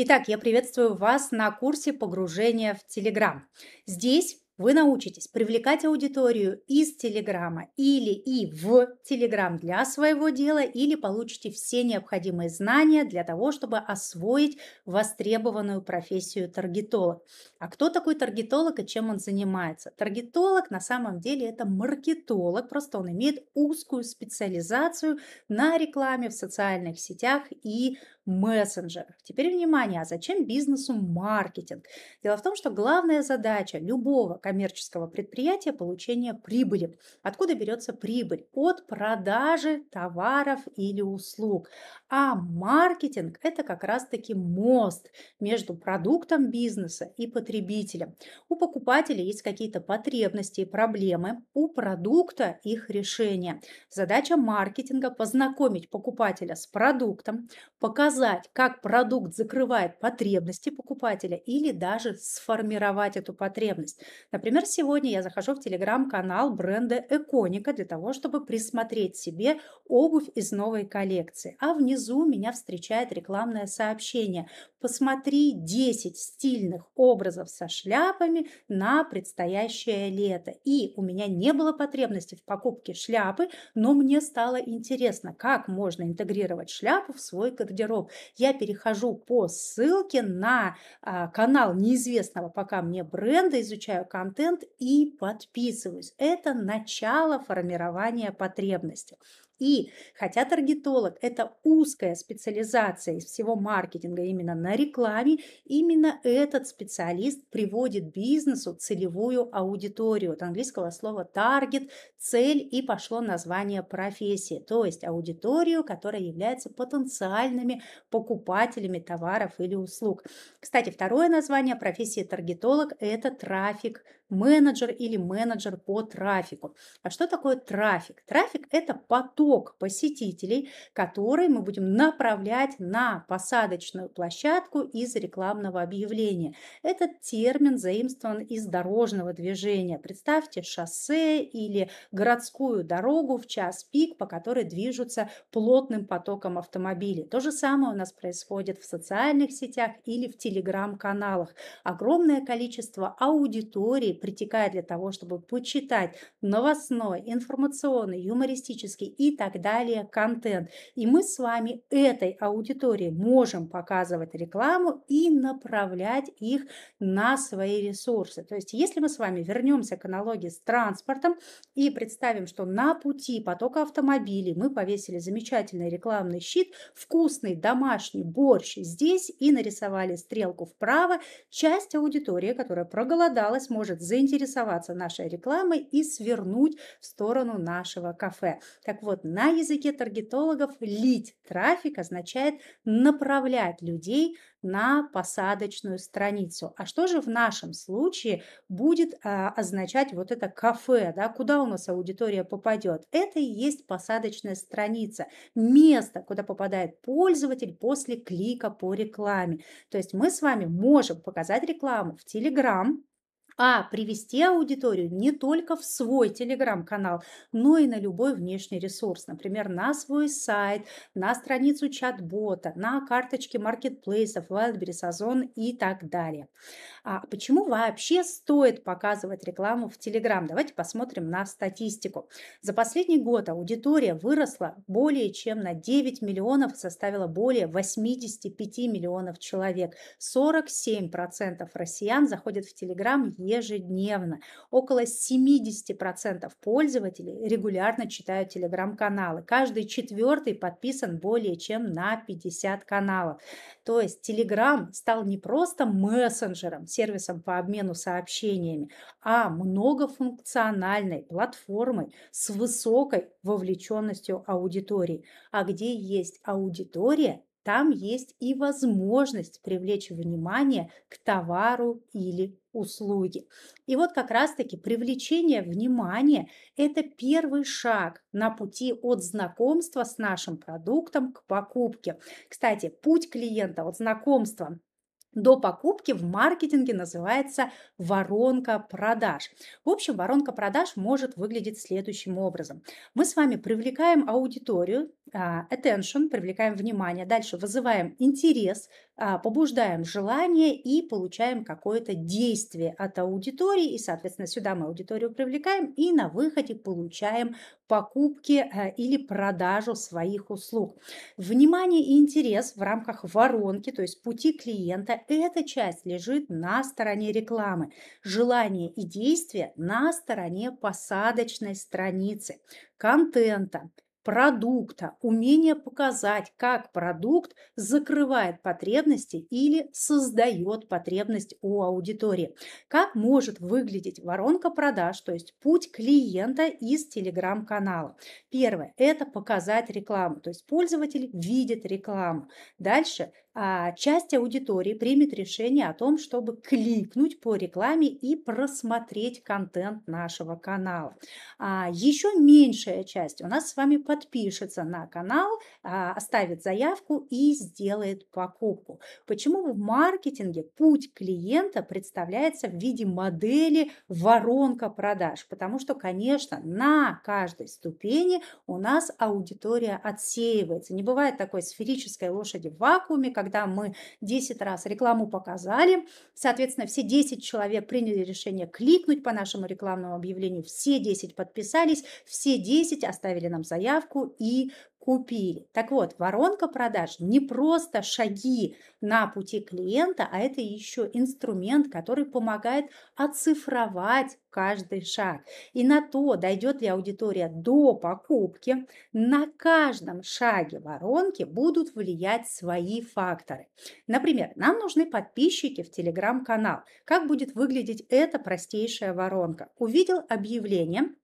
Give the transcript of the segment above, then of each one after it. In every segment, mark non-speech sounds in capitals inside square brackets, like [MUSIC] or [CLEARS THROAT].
Итак, я приветствую вас на курсе погружения в Telegram. Здесь вы научитесь привлекать аудиторию из Телеграма или и в Телеграм для своего дела, или получите все необходимые знания для того, чтобы освоить востребованную профессию таргетолог. А кто такой таргетолог и чем он занимается? Таргетолог на самом деле это маркетолог, просто он имеет узкую специализацию на рекламе в социальных сетях и мессенджерах. Теперь внимание, а зачем бизнесу маркетинг? Дело в том, что главная задача любого коммерческого предприятия – получение прибыли. Откуда берется прибыль? От продажи товаров или услуг. А маркетинг – это как раз-таки мост между продуктом бизнеса и потребителем. У покупателя есть какие-то потребности и проблемы, у продукта их решение. Задача маркетинга – познакомить покупателя с продуктом, показать как продукт закрывает потребности покупателя или даже сформировать эту потребность. Например, сегодня я захожу в телеграм-канал бренда Эконика для того, чтобы присмотреть себе обувь из новой коллекции. А внизу меня встречает рекламное сообщение. Посмотри 10 стильных образов со шляпами на предстоящее лето. И у меня не было потребности в покупке шляпы, но мне стало интересно, как можно интегрировать шляпу в свой гардероб я перехожу по ссылке на а, канал неизвестного пока мне бренда, изучаю контент и подписываюсь. Это начало формирования потребности. И хотя таргетолог – это узкая специализация из всего маркетинга именно на рекламе, именно этот специалист приводит бизнесу целевую аудиторию. От английского слова таргет, цель и пошло название профессии, то есть аудиторию, которая является потенциальными покупателями товаров или услуг. Кстати, второе название профессии таргетолог – это трафик менеджер или менеджер по трафику. А что такое трафик? Трафик – это поток посетителей, который мы будем направлять на посадочную площадку из рекламного объявления. Этот термин заимствован из дорожного движения. Представьте шоссе или городскую дорогу в час пик, по которой движутся плотным потоком автомобилей. То же самое у нас происходит в социальных сетях или в телеграм-каналах. Огромное количество аудитории притекает для того, чтобы почитать новостной, информационный, юмористический и так далее контент. И мы с вами этой аудитории можем показывать рекламу и направлять их на свои ресурсы. То есть, если мы с вами вернемся к аналогии с транспортом и представим, что на пути потока автомобилей мы повесили замечательный рекламный щит, вкусный домашний борщ здесь и нарисовали стрелку вправо, часть аудитории, которая проголодалась, может заинтересоваться нашей рекламой и свернуть в сторону нашего кафе. Так вот, на языке таргетологов лить трафик означает направлять людей на посадочную страницу. А что же в нашем случае будет а, означать вот это кафе, да, куда у нас аудитория попадет? Это и есть посадочная страница, место, куда попадает пользователь после клика по рекламе. То есть мы с вами можем показать рекламу в Telegram, а привести аудиторию не только в свой телеграм-канал, но и на любой внешний ресурс, например, на свой сайт, на страницу чат-бота, на карточки маркетплейсов, Wildberries, Озон и так далее. А почему вообще стоит показывать рекламу в Телеграм? Давайте посмотрим на статистику. За последний год аудитория выросла более чем на 9 миллионов, составила более 85 миллионов человек. 47% россиян заходят в Телеграм ежедневно. Около 70% пользователей регулярно читают телеграм-каналы. Каждый четвертый подписан более чем на 50 каналов. То есть телеграм стал не просто мессенджером, сервисом по обмену сообщениями, а многофункциональной платформой с высокой вовлеченностью аудитории. А где есть аудитория, там есть и возможность привлечь внимание к товару или услуге. И вот как раз-таки привлечение внимания – это первый шаг на пути от знакомства с нашим продуктом к покупке. Кстати, путь клиента от знакомства до покупки в маркетинге называется воронка продаж. В общем, воронка продаж может выглядеть следующим образом. Мы с вами привлекаем аудиторию, а, attention, привлекаем внимание, дальше вызываем интерес, а, побуждаем желание и получаем какое-то действие от аудитории, и, соответственно, сюда мы аудиторию привлекаем и на выходе получаем покупки а, или продажу своих услуг. Внимание и интерес в рамках воронки, то есть пути клиента, эта часть лежит на стороне рекламы. Желание и действие на стороне посадочной страницы, контента, продукта, умение показать, как продукт закрывает потребности или создает потребность у аудитории. Как может выглядеть воронка продаж, то есть путь клиента из телеграм-канала. Первое – это показать рекламу, то есть пользователь видит рекламу. Дальше часть аудитории примет решение о том, чтобы кликнуть по рекламе и просмотреть контент нашего канала. А, еще меньшая часть у нас с вами подпишется на канал, а, оставит заявку и сделает покупку. Почему в маркетинге путь клиента представляется в виде модели воронка продаж? Потому что, конечно, на каждой ступени у нас аудитория отсеивается. Не бывает такой сферической лошади в вакууме, когда когда мы 10 раз рекламу показали, соответственно, все 10 человек приняли решение кликнуть по нашему рекламному объявлению, все 10 подписались, все 10 оставили нам заявку и купили. Так вот, воронка продаж не просто шаги на пути клиента, а это еще инструмент, который помогает оцифровать каждый шаг. И на то, дойдет ли аудитория до покупки, на каждом шаге воронки будут влиять свои факторы. Например, нам нужны подписчики в телеграм-канал. Как будет выглядеть эта простейшая воронка? Увидел объявление,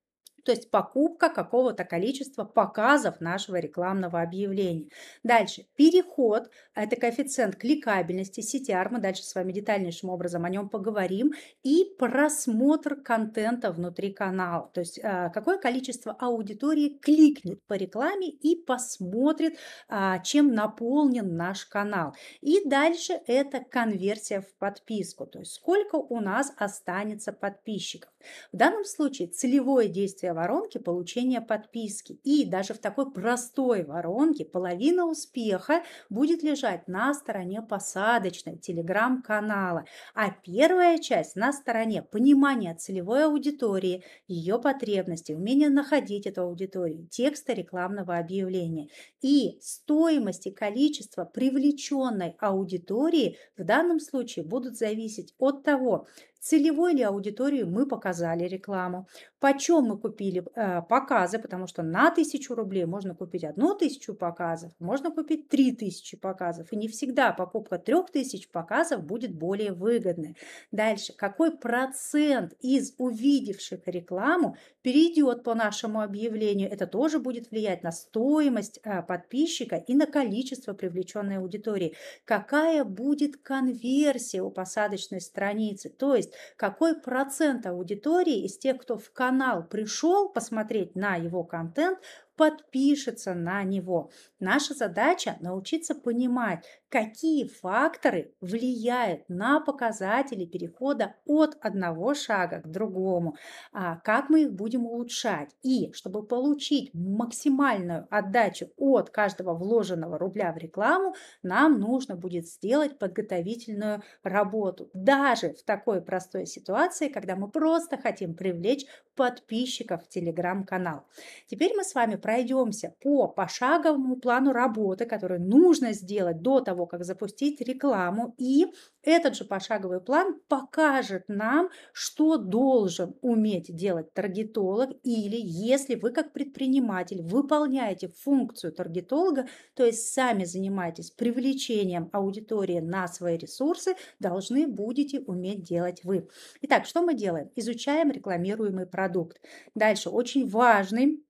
то есть покупка какого-то количества показов нашего рекламного объявления. Дальше, переход, это коэффициент кликабельности, CTR, мы дальше с вами детальнейшим образом о нем поговорим, и просмотр контента внутри канала, то есть а, какое количество аудитории кликнет по рекламе и посмотрит, а, чем наполнен наш канал. И дальше это конверсия в подписку, то есть сколько у нас останется подписчиков. В данном случае целевое действие воронки получения подписки. И даже в такой простой воронке половина успеха будет лежать на стороне посадочной телеграм-канала, а первая часть на стороне понимания целевой аудитории, ее потребностей, умения находить эту аудиторию, текста рекламного объявления и стоимость и количество привлеченной аудитории в данном случае будут зависеть от того, целевой ли аудитории мы показали рекламу, почем мы купили э, показы, потому что на тысячу рублей можно купить одну тысячу показов, можно купить три тысячи показов, и не всегда покупка трех тысяч показов будет более выгодной. Дальше, какой процент из увидевших рекламу перейдет по нашему объявлению, это тоже будет влиять на стоимость э, подписчика и на количество привлеченной аудитории. Какая будет конверсия у посадочной страницы, то есть какой процент аудитории из тех, кто в канал пришел посмотреть на его контент, подпишется на него. Наша задача научиться понимать, какие факторы влияют на показатели перехода от одного шага к другому, а как мы их будем улучшать. И чтобы получить максимальную отдачу от каждого вложенного рубля в рекламу, нам нужно будет сделать подготовительную работу. Даже в такой простой ситуации, когда мы просто хотим привлечь подписчиков в телеграм-канал. Теперь мы с вами пройдемся по пошаговому плану работы, который нужно сделать до того, как запустить рекламу. И этот же пошаговый план покажет нам, что должен уметь делать таргетолог. Или если вы как предприниматель выполняете функцию таргетолога, то есть сами занимаетесь привлечением аудитории на свои ресурсы, должны будете уметь делать вы. Итак, что мы делаем? Изучаем рекламируемый продукт. Дальше очень важный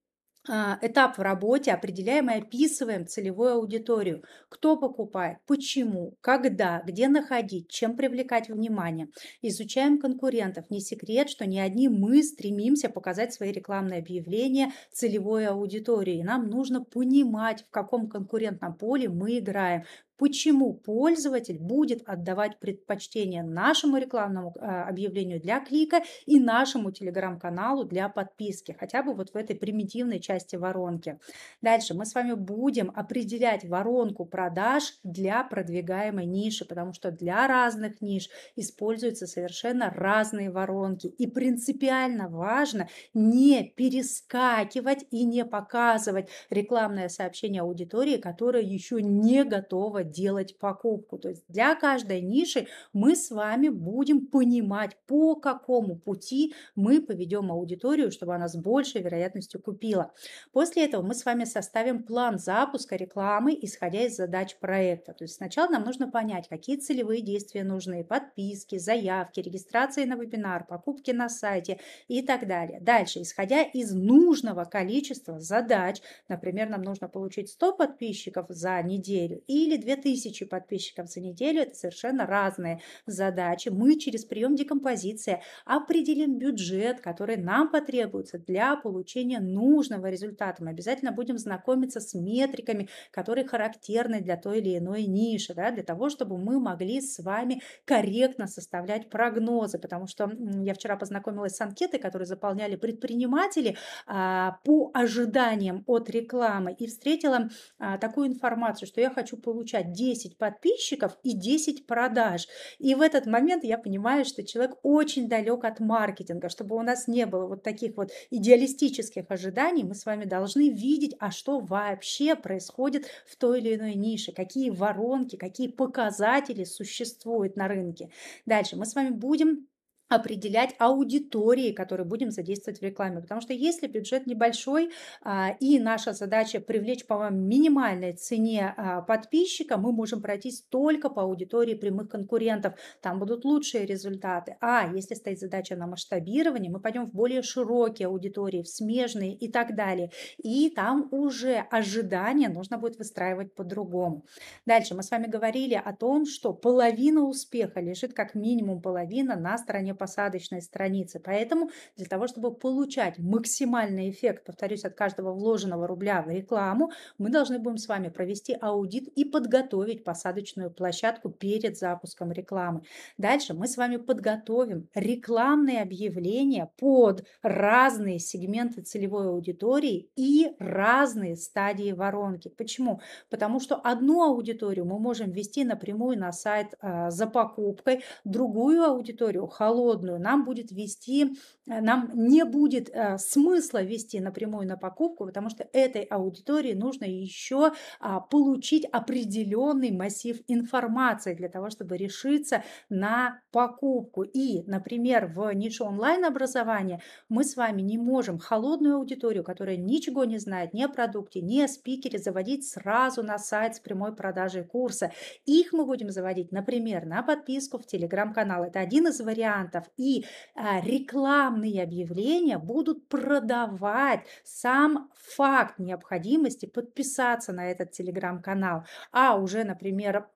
этап в работе определяем и описываем целевую аудиторию. Кто покупает, почему, когда, где находить, чем привлекать внимание. Изучаем конкурентов. Не секрет, что не одни мы стремимся показать свои рекламные объявления целевой аудитории. Нам нужно понимать, в каком конкурентном поле мы играем, почему пользователь будет отдавать предпочтение нашему рекламному а, объявлению для клика и нашему телеграм-каналу для подписки, хотя бы вот в этой примитивной части воронки. Дальше мы с вами будем определять воронку продаж для продвигаемой ниши, потому что для разных ниш используются совершенно разные воронки. И принципиально важно не перескакивать и не показывать рекламное сообщение аудитории, которая еще не готова делать покупку. То есть для каждой ниши мы с вами будем понимать, по какому пути мы поведем аудиторию, чтобы она с большей вероятностью купила. После этого мы с вами составим план запуска рекламы, исходя из задач проекта. То есть сначала нам нужно понять, какие целевые действия нужны, подписки, заявки, регистрации на вебинар, покупки на сайте и так далее. Дальше, исходя из нужного количества задач, например, нам нужно получить 100 подписчиков за неделю или 2000 подписчиков за неделю, это совершенно разные задачи. Мы через прием декомпозиции определим бюджет, который нам потребуется для получения нужного результата. Мы обязательно будем знакомиться с метриками, которые характерны для той или иной ниши, да, для того, чтобы мы могли с вами корректно составлять прогнозы, потому что я вчера познакомилась с анкетой, которую заполняли предприниматели а, по ожиданиям от рекламы и встретила а, такую информацию, что я хочу получать 10 подписчиков и 10 продаж. И в этот момент я понимаю, что человек очень далек от маркетинга, чтобы у нас не было вот таких вот идеалистических ожиданий, мы с вами должны видеть, а что вообще происходит в той или иной нише, какие воронки, какие показатели существуют на рынке. Дальше мы с вами будем определять аудитории, которые будем задействовать в рекламе. Потому что если бюджет небольшой а, и наша задача привлечь по минимальной цене а, подписчика, мы можем пройтись только по аудитории прямых конкурентов. Там будут лучшие результаты. А если стоит задача на масштабирование, мы пойдем в более широкие аудитории, в смежные и так далее. И там уже ожидания нужно будет выстраивать по-другому. Дальше мы с вами говорили о том, что половина успеха лежит как минимум половина на стороне посадочной страницы. Поэтому для того, чтобы получать максимальный эффект, повторюсь, от каждого вложенного рубля в рекламу, мы должны будем с вами провести аудит и подготовить посадочную площадку перед запуском рекламы. Дальше мы с вами подготовим рекламные объявления под разные сегменты целевой аудитории и разные стадии воронки. Почему? Потому что одну аудиторию мы можем ввести напрямую на сайт э, за покупкой, другую аудиторию холодную холодную, нам будет вести, э, нам не будет э, смысла вести напрямую на покупку, потому что этой аудитории нужно еще а, получить определенный массив информации для того, чтобы решиться на покупку. И, например, в нише онлайн-образования мы с вами не можем холодную аудиторию, которая ничего не знает ни о продукте, ни о спикере, заводить сразу на сайт с прямой продажей курса. Их мы будем заводить, например, на подписку в телеграм-канал. Это один из вариантов вариантов. И а, рекламные объявления будут продавать сам факт необходимости подписаться на этот телеграм-канал. А уже, например,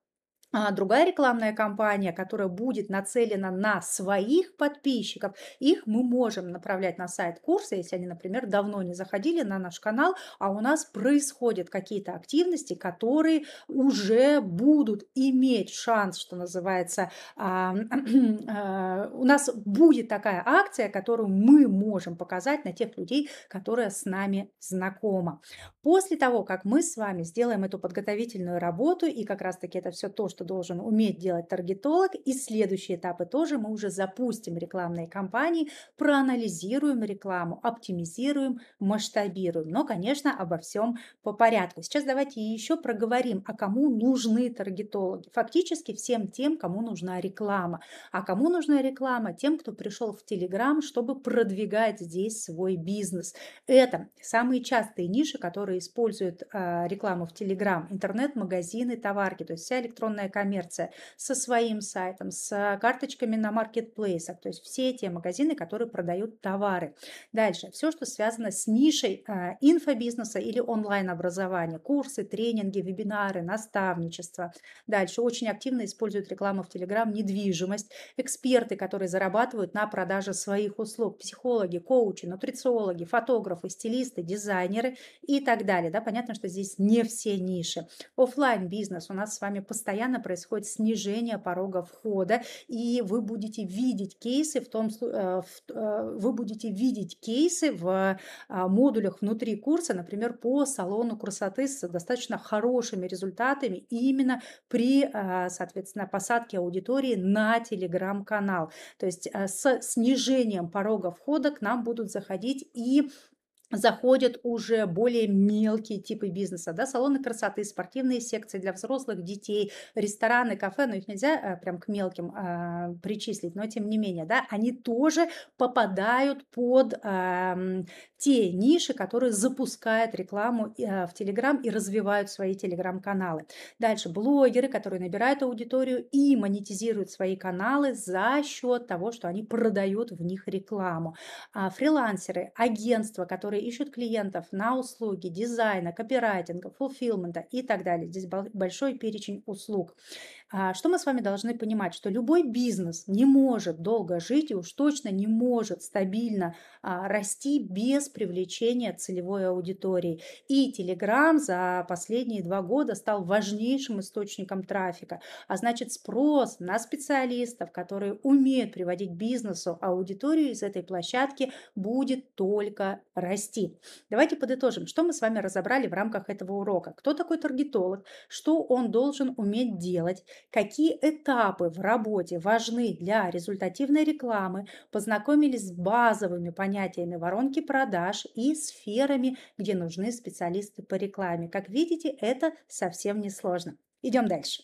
другая рекламная кампания, которая будет нацелена на своих подписчиков, их мы можем направлять на сайт курса, если они, например, давно не заходили на наш канал, а у нас происходят какие-то активности, которые уже будут иметь шанс, что называется, а, [CLEARS THROAT] а, у нас будет такая акция, которую мы можем показать на тех людей, которые с нами знакомы. После того, как мы с вами сделаем эту подготовительную работу, и как раз-таки это все то, что что должен уметь делать таргетолог. И следующие этапы тоже мы уже запустим рекламные кампании, проанализируем рекламу, оптимизируем, масштабируем. Но, конечно, обо всем по порядку. Сейчас давайте еще проговорим, а кому нужны таргетологи. Фактически всем тем, кому нужна реклама. А кому нужна реклама? Тем, кто пришел в Телеграм, чтобы продвигать здесь свой бизнес. Это самые частые ниши, которые используют э, рекламу в Телеграм. Интернет-магазины, товарки. То есть вся электронная электронная коммерция со своим сайтом, с карточками на маркетплейсах, то есть все те магазины, которые продают товары. Дальше, все, что связано с нишей э, инфобизнеса или онлайн-образования, курсы, тренинги, вебинары, наставничество. Дальше, очень активно используют рекламу в Telegram, недвижимость, эксперты, которые зарабатывают на продаже своих услуг, психологи, коучи, нутрициологи, фотографы, стилисты, дизайнеры и так далее. Да, понятно, что здесь не все ниши. Оффлайн бизнес у нас с вами постоянно происходит снижение порога входа, и вы будете видеть кейсы в том, э, э, вы будете видеть кейсы в а, модулях внутри курса, например, по салону красоты с достаточно хорошими результатами именно при, а, соответственно, посадке аудитории на телеграм-канал. То есть э, с снижением порога входа к нам будут заходить и заходят уже более мелкие типы бизнеса, да, салоны красоты, спортивные секции для взрослых, детей, рестораны, кафе, но их нельзя а, прям к мелким а, причислить, но тем не менее, да, они тоже попадают под а, те ниши, которые запускают рекламу а, в Телеграм и развивают свои Телеграм-каналы. Дальше блогеры, которые набирают аудиторию и монетизируют свои каналы за счет того, что они продают в них рекламу. А, фрилансеры, агентства, которые которые ищут клиентов на услуги дизайна, копирайтинга, фулфилмента и так далее. Здесь большой перечень услуг. А, что мы с вами должны понимать? Что любой бизнес не может долго жить и уж точно не может стабильно а, расти без привлечения целевой аудитории. И Telegram за последние два года стал важнейшим источником трафика. А значит спрос на специалистов, которые умеют приводить бизнесу аудиторию из этой площадки, будет только расти. Давайте подытожим, что мы с вами разобрали в рамках этого урока. Кто такой таргетолог, что он должен уметь делать, какие этапы в работе важны для результативной рекламы, познакомились с базовыми понятиями воронки продаж и сферами, где нужны специалисты по рекламе. Как видите, это совсем не сложно. Идем дальше.